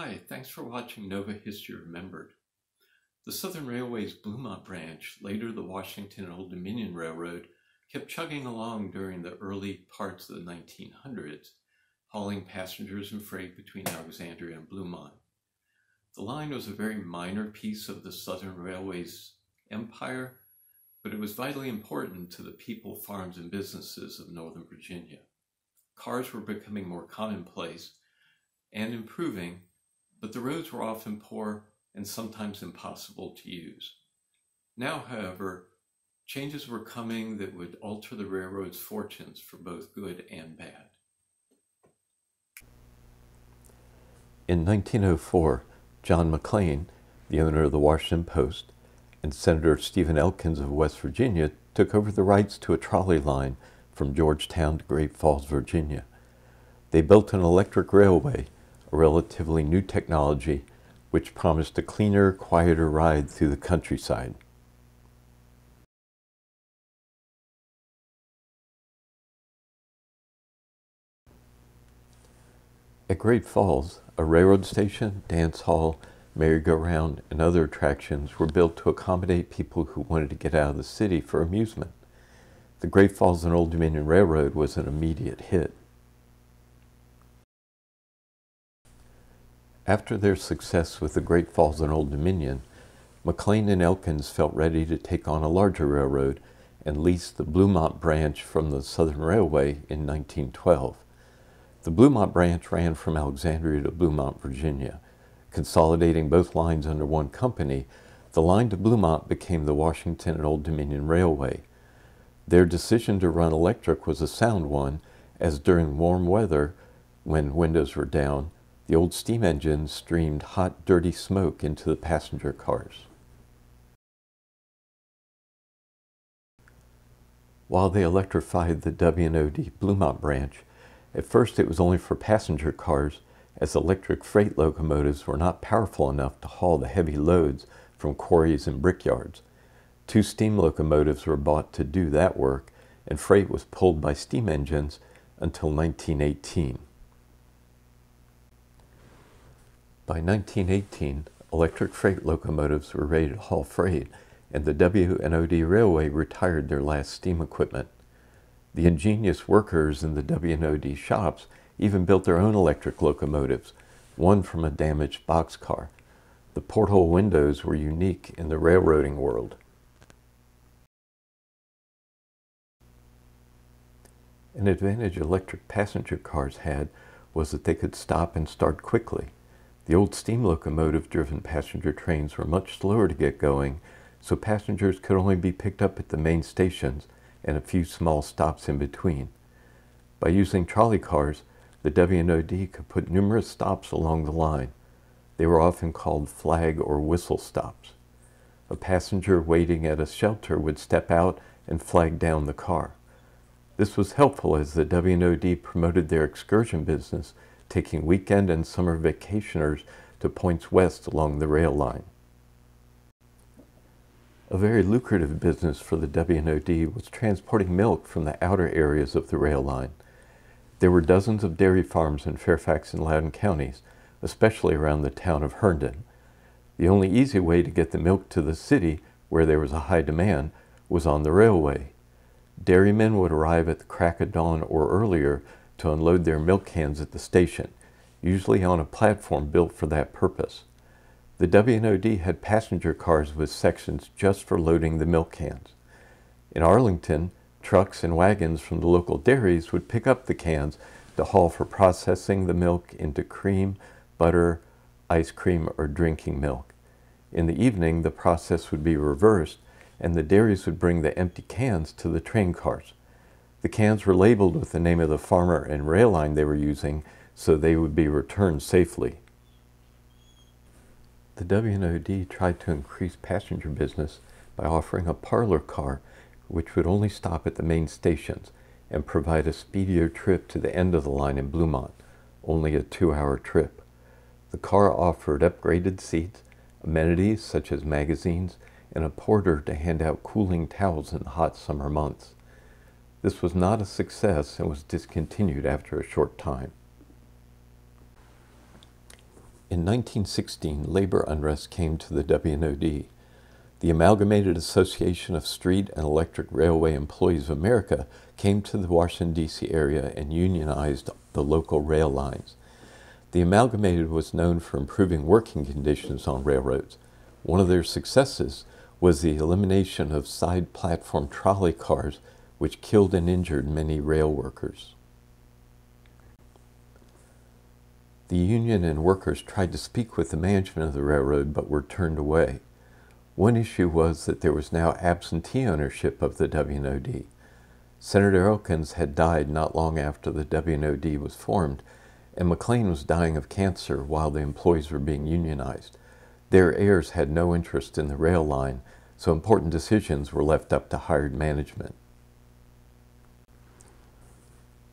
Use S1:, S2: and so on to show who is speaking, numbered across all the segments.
S1: Hi, thanks for watching Nova History Remembered. The Southern Railway's Bluemont branch, later the Washington and Old Dominion Railroad, kept chugging along during the early parts of the 1900s, hauling passengers and freight between Alexandria and Bluemont. The line was a very minor piece of the Southern Railway's empire, but it was vitally important to the people, farms, and businesses of Northern Virginia. Cars were becoming more commonplace and improving, but the roads were often poor and sometimes impossible to use. Now, however, changes were coming that would alter the railroad's fortunes for both good and bad.
S2: In 1904, John McLean, the owner of the Washington Post, and Senator Stephen Elkins of West Virginia took over the rights to a trolley line from Georgetown to Great Falls, Virginia. They built an electric railway, a relatively new technology which promised a cleaner, quieter ride through the countryside. At Great Falls, a railroad station, dance hall, merry-go-round, and other attractions were built to accommodate people who wanted to get out of the city for amusement. The Great Falls and Old Dominion Railroad was an immediate hit. After their success with the Great Falls and Old Dominion, McLean and Elkins felt ready to take on a larger railroad and leased the Bluemont branch from the Southern Railway in 1912. The Bluemont branch ran from Alexandria to Bluemont, Virginia. Consolidating both lines under one company, the line to Bluemont became the Washington and Old Dominion Railway. Their decision to run electric was a sound one, as during warm weather, when windows were down, the old steam engines streamed hot, dirty smoke into the passenger cars. While they electrified the W&OD Bluemont branch, at first it was only for passenger cars, as electric freight locomotives were not powerful enough to haul the heavy loads from quarries and brickyards. Two steam locomotives were bought to do that work, and freight was pulled by steam engines until 1918. By 1918, electric freight locomotives were ready to haul freight, and the W&OD Railway retired their last steam equipment. The ingenious workers in the W&OD shops even built their own electric locomotives, one from a damaged boxcar. The porthole windows were unique in the railroading world. An advantage electric passenger cars had was that they could stop and start quickly. The old steam locomotive driven passenger trains were much slower to get going, so passengers could only be picked up at the main stations and a few small stops in between. By using trolley cars, the W&OD could put numerous stops along the line. They were often called flag or whistle stops. A passenger waiting at a shelter would step out and flag down the car. This was helpful as the W&OD promoted their excursion business, taking weekend and summer vacationers to points west along the rail line. A very lucrative business for the W&OD was transporting milk from the outer areas of the rail line. There were dozens of dairy farms in Fairfax and Loudoun counties, especially around the town of Herndon. The only easy way to get the milk to the city, where there was a high demand, was on the railway. Dairymen would arrive at the crack of dawn or earlier to unload their milk cans at the station, usually on a platform built for that purpose. The W&OD had passenger cars with sections just for loading the milk cans. In Arlington, trucks and wagons from the local dairies would pick up the cans to haul for processing the milk into cream, butter, ice cream, or drinking milk. In the evening, the process would be reversed and the dairies would bring the empty cans to the train cars. The cans were labeled with the name of the farmer and rail line they were using so they would be returned safely. The W&OD tried to increase passenger business by offering a parlor car which would only stop at the main stations and provide a speedier trip to the end of the line in Bluemont, only a two-hour trip. The car offered upgraded seats, amenities such as magazines, and a porter to hand out cooling towels in the hot summer months. This was not a success and was discontinued after a short time. In 1916, labor unrest came to the W&OD. The Amalgamated Association of Street and Electric Railway Employees of America came to the Washington, D.C. area and unionized the local rail lines. The Amalgamated was known for improving working conditions on railroads. One of their successes was the elimination of side platform trolley cars, which killed and injured many rail workers. The union and workers tried to speak with the management of the railroad but were turned away. One issue was that there was now absentee ownership of the W&OD. Senator Elkins had died not long after the W&OD was formed, and McLean was dying of cancer while the employees were being unionized. Their heirs had no interest in the rail line, so important decisions were left up to hired management.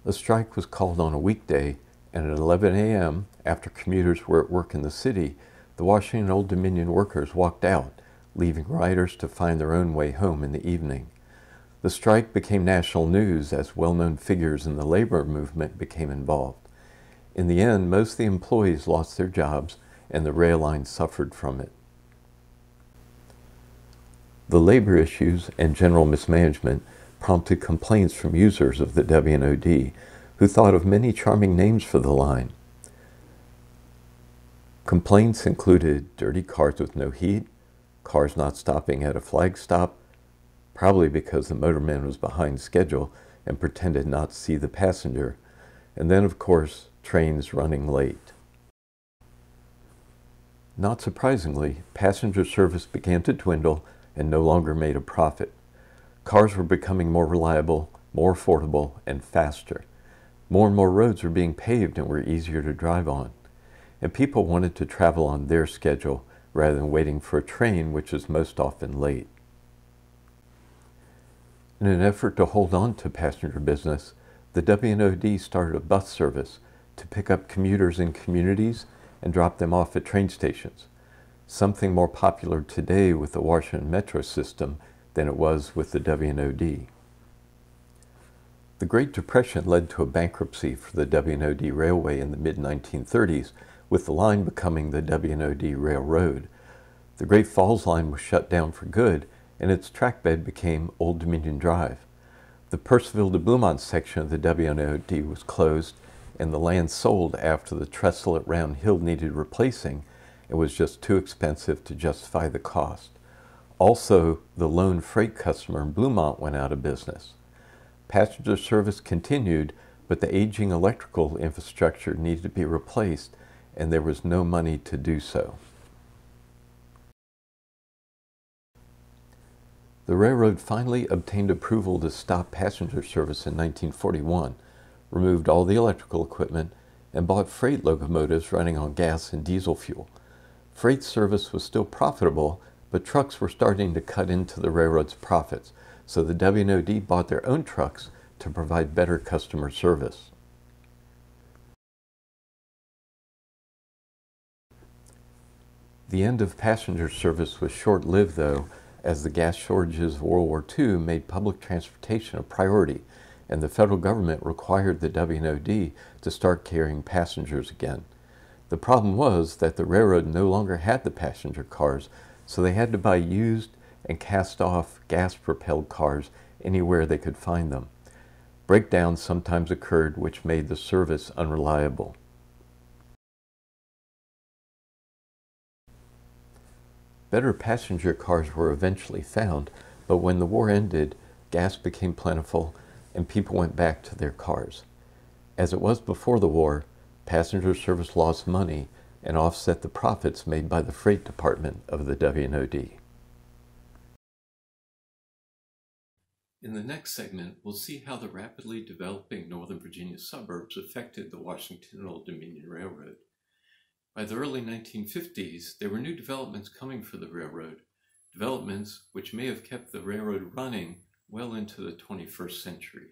S2: A strike was called on a weekday and at 11 a.m., after commuters were at work in the city, the Washington Old Dominion workers walked out, leaving riders to find their own way home in the evening. The strike became national news as well known figures in the labor movement became involved. In the end, most of the employees lost their jobs and the rail line suffered from it. The labor issues and general mismanagement prompted complaints from users of the W&OD who thought of many charming names for the line. Complaints included dirty cars with no heat, cars not stopping at a flag stop, probably because the motorman was behind schedule and pretended not to see the passenger, and then, of course, trains running late. Not surprisingly, passenger service began to dwindle and no longer made a profit. Cars were becoming more reliable, more affordable, and faster. More and more roads were being paved and were easier to drive on. And people wanted to travel on their schedule rather than waiting for a train, which is most often late. In an effort to hold on to passenger business, the W&OD started a bus service to pick up commuters in communities and drop them off at train stations, something more popular today with the Washington Metro system than it was with the W&OD. The Great Depression led to a bankruptcy for the W&OD Railway in the mid 1930s, with the line becoming the W&OD Railroad. The Great Falls line was shut down for good, and its trackbed became Old Dominion Drive. The Purcellville to Bluemont section of the WNOD was closed, and the land sold after the trestle at Round Hill needed replacing and was just too expensive to justify the cost. Also, the lone freight customer in Bluemont went out of business. Passenger service continued, but the aging electrical infrastructure needed to be replaced, and there was no money to do so. The railroad finally obtained approval to stop passenger service in 1941, removed all the electrical equipment, and bought freight locomotives running on gas and diesel fuel. Freight service was still profitable, but trucks were starting to cut into the railroad's profits, so the W&OD bought their own trucks to provide better customer service. The end of passenger service was short lived, though, as the gas shortages of World War II made public transportation a priority, and the federal government required the W&OD to start carrying passengers again. The problem was that the railroad no longer had the passenger cars, so they had to buy used and cast off gas propelled cars anywhere they could find them. Breakdowns sometimes occurred which made the service unreliable. Better passenger cars were eventually found, but when the war ended, gas became plentiful and people went back to their cars. As it was before the war, passenger service lost money and offset the profits made by the freight department of the W&OD.
S1: In the next segment, we'll see how the rapidly developing Northern Virginia suburbs affected the Washington and Old Dominion Railroad. By the early 1950s, there were new developments coming for the railroad, developments which may have kept the railroad running well into the 21st century.